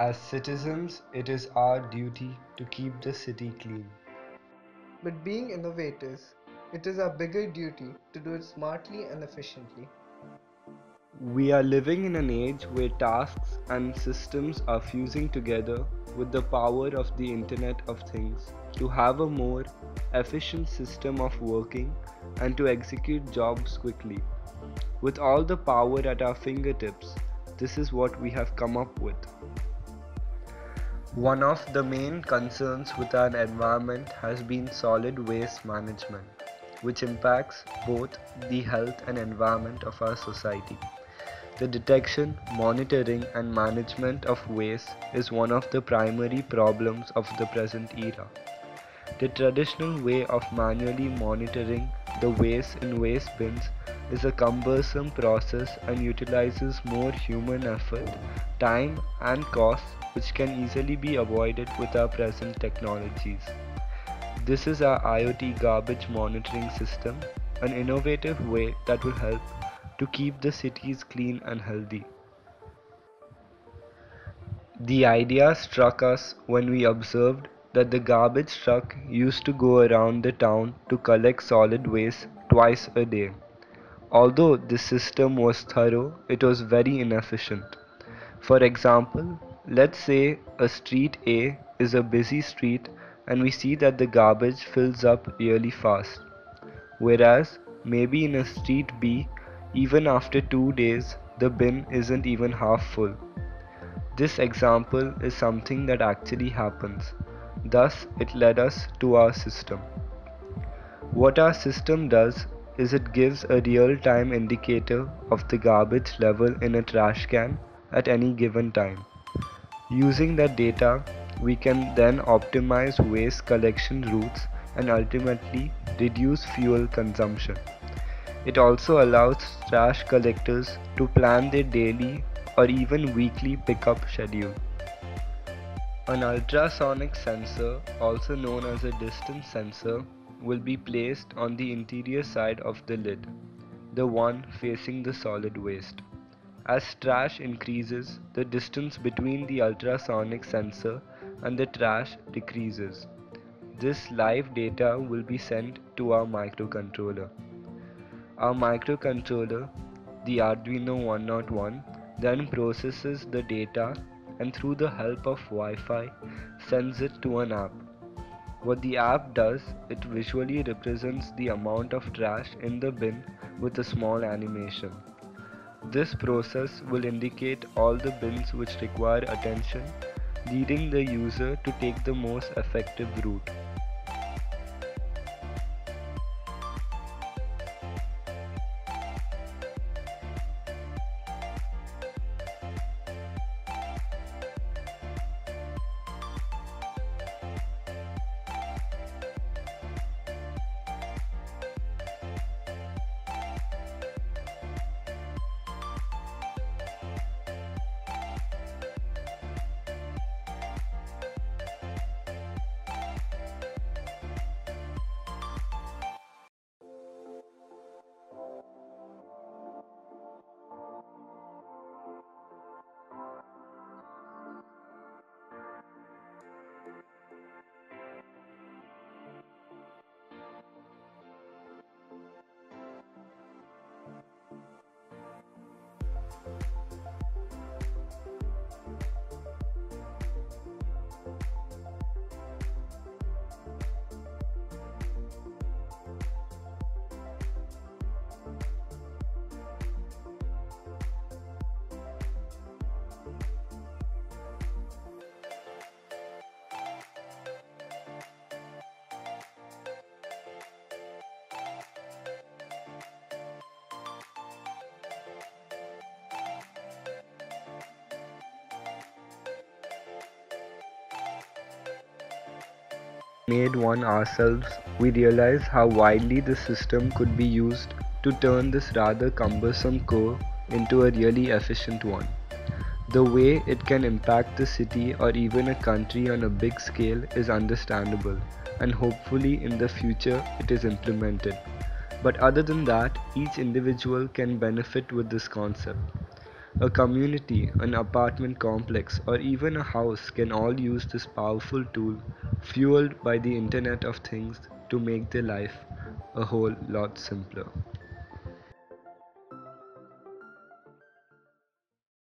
As citizens, it is our duty to keep the city clean. But being innovators, it is our bigger duty to do it smartly and efficiently. We are living in an age where tasks and systems are fusing together with the power of the Internet of Things to have a more efficient system of working and to execute jobs quickly. With all the power at our fingertips, this is what we have come up with. One of the main concerns with our environment has been solid waste management, which impacts both the health and environment of our society. The detection, monitoring, and management of waste is one of the primary problems of the present era. The traditional way of manually monitoring the waste in waste bins is a cumbersome process and utilizes more human effort, time, and costs which can easily be avoided with our present technologies. This is our IoT garbage monitoring system, an innovative way that will help to keep the cities clean and healthy. The idea struck us when we observed that the garbage truck used to go around the town to collect solid waste twice a day. Although this system was thorough, it was very inefficient. For example, let's say a street A is a busy street and we see that the garbage fills up really fast. Whereas, maybe in a street B, even after two days, the bin isn't even half full. This example is something that actually happens. Thus, it led us to our system. What our system does is it gives a real-time indicator of the garbage level in a trash can at any given time. Using that data, we can then optimize waste collection routes and ultimately reduce fuel consumption. It also allows trash collectors to plan their daily or even weekly pickup schedule. An ultrasonic sensor, also known as a distance sensor, will be placed on the interior side of the lid, the one facing the solid waste. As trash increases, the distance between the ultrasonic sensor and the trash decreases. This live data will be sent to our microcontroller. Our microcontroller, the Arduino 101, then processes the data and through the help of Wi-Fi sends it to an app. What the app does, it visually represents the amount of trash in the bin with a small animation. This process will indicate all the bins which require attention, leading the user to take the most effective route. Made one ourselves, we realized how widely the system could be used to turn this rather cumbersome core into a really efficient one. The way it can impact the city or even a country on a big scale is understandable, and hopefully in the future it is implemented. But other than that, each individual can benefit with this concept. A community, an apartment complex, or even a house can all use this powerful tool, fueled by the Internet of Things, to make their life a whole lot simpler.